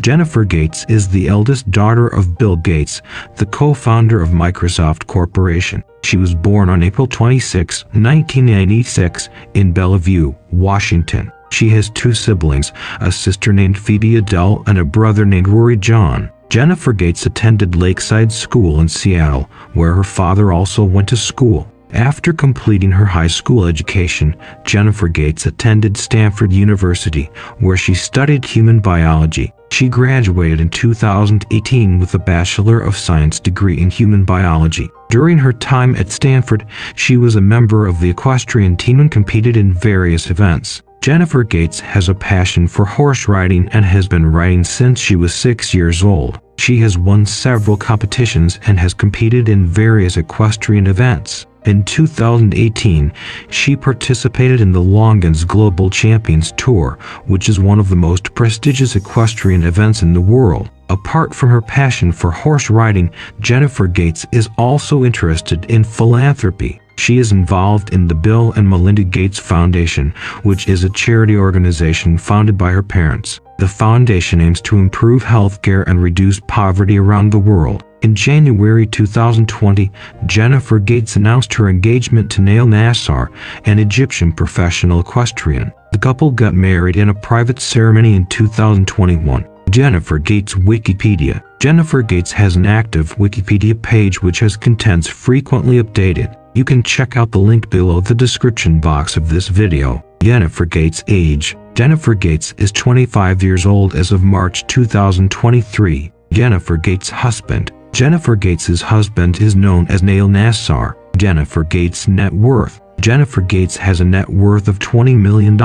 Jennifer Gates is the eldest daughter of Bill Gates, the co-founder of Microsoft Corporation. She was born on April 26, 1986 in Bellevue, Washington. She has two siblings, a sister named Phoebe Adele and a brother named Rory John. Jennifer Gates attended Lakeside School in Seattle, where her father also went to school. After completing her high school education, Jennifer Gates attended Stanford University, where she studied human biology. She graduated in 2018 with a Bachelor of Science degree in human biology. During her time at Stanford, she was a member of the equestrian team and competed in various events. Jennifer Gates has a passion for horse riding and has been riding since she was six years old. She has won several competitions and has competed in various equestrian events. In 2018, she participated in the Longines Global Champions Tour, which is one of the most prestigious equestrian events in the world. Apart from her passion for horse riding, Jennifer Gates is also interested in philanthropy. She is involved in the Bill and Melinda Gates Foundation, which is a charity organization founded by her parents. The foundation aims to improve healthcare and reduce poverty around the world. In January 2020, Jennifer Gates announced her engagement to Nayel Nassar, an Egyptian professional equestrian. The couple got married in a private ceremony in 2021. Jennifer Gates Wikipedia Jennifer Gates has an active Wikipedia page which has contents frequently updated. You can check out the link below the description box of this video. Jennifer Gates age Jennifer Gates is 25 years old as of March 2023. Jennifer Gates' husband Jennifer Gates's husband is known as Nayel Nassar. Jennifer Gates' net worth. Jennifer Gates has a net worth of $20 million.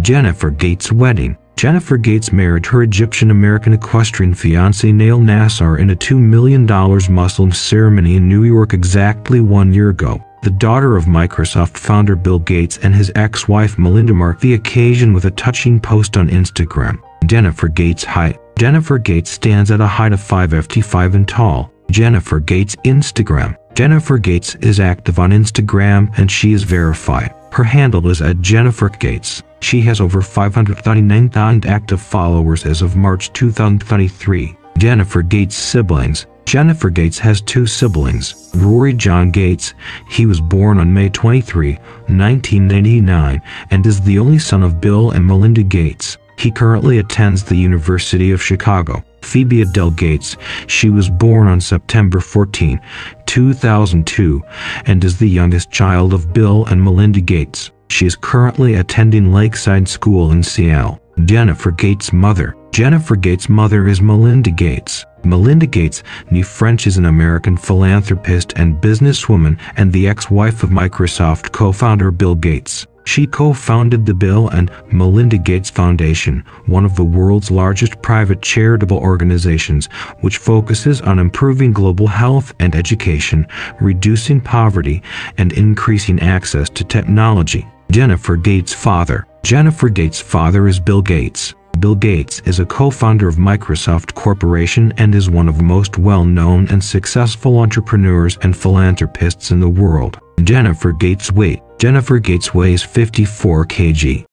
Jennifer Gates' wedding. Jennifer Gates married her Egyptian-American equestrian fiancé Nayel Nassar in a $2 million Muslim ceremony in New York exactly one year ago. The daughter of Microsoft founder Bill Gates and his ex-wife Melinda marked the occasion with a touching post on Instagram. Jennifer Gates' height. Jennifer Gates stands at a height of 5 ft 5 and tall. Jennifer Gates Instagram. Jennifer Gates is active on Instagram and she is verified. Her handle is at Jennifer Gates. She has over 539,000 active followers as of March 2023. Jennifer Gates' siblings. Jennifer Gates has two siblings, Rory John Gates. He was born on May 23, 1999, and is the only son of Bill and Melinda Gates. He currently attends the University of Chicago. Phoebe Adele Gates. She was born on September 14, 2002, and is the youngest child of Bill and Melinda Gates. She is currently attending Lakeside School in Seattle. Jennifer Gates' mother. Jennifer Gates' mother is Melinda Gates. Melinda Gates, née French is an American philanthropist and businesswoman and the ex-wife of Microsoft co-founder Bill Gates. She co-founded the Bill and Melinda Gates Foundation, one of the world's largest private charitable organizations, which focuses on improving global health and education, reducing poverty, and increasing access to technology. Jennifer Gates' father. Jennifer Gates' father is Bill Gates. Bill Gates is a co-founder of Microsoft Corporation and is one of the most well-known and successful entrepreneurs and philanthropists in the world. Jennifer Gates weight. Jennifer Gates weighs 54 kg.